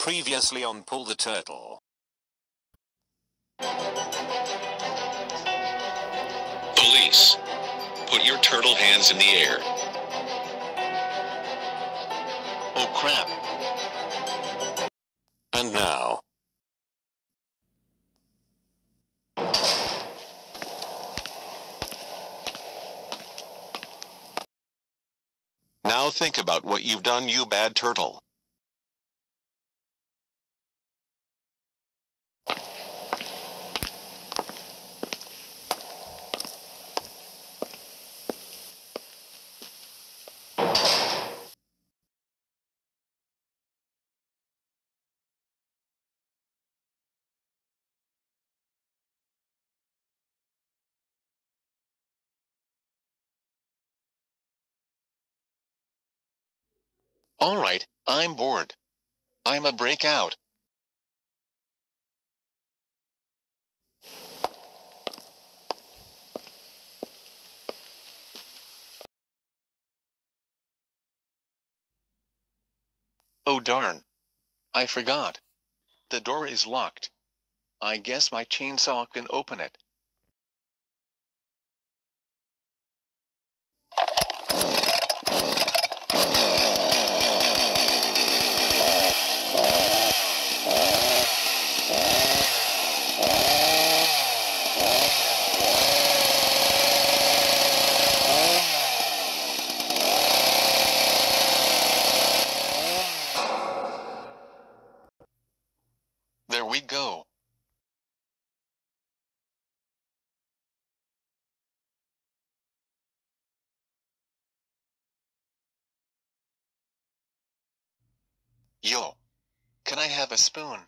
Previously on Paul the Turtle. Police. Put your turtle hands in the air. Oh crap. And now. Now think about what you've done, you bad turtle. Alright, I'm bored. I'm a breakout. Oh darn. I forgot. The door is locked. I guess my chainsaw can open it. We go. Yo. Can I have a spoon?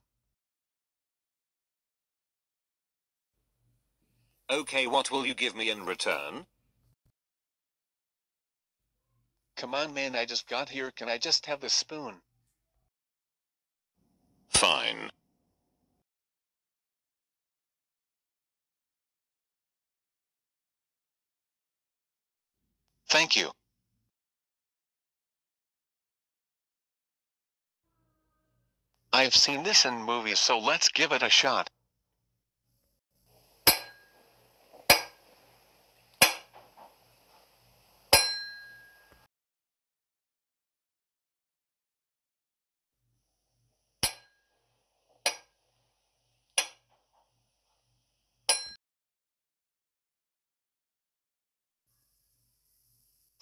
Okay, what will you give me in return? Come on man, I just got here. Can I just have the spoon? Fine. Thank you. I've seen this in movies, so let's give it a shot.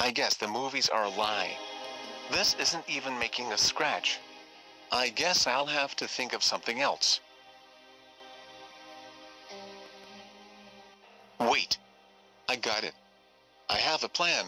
I guess the movies are a lie. This isn't even making a scratch. I guess I'll have to think of something else. Wait. I got it. I have a plan.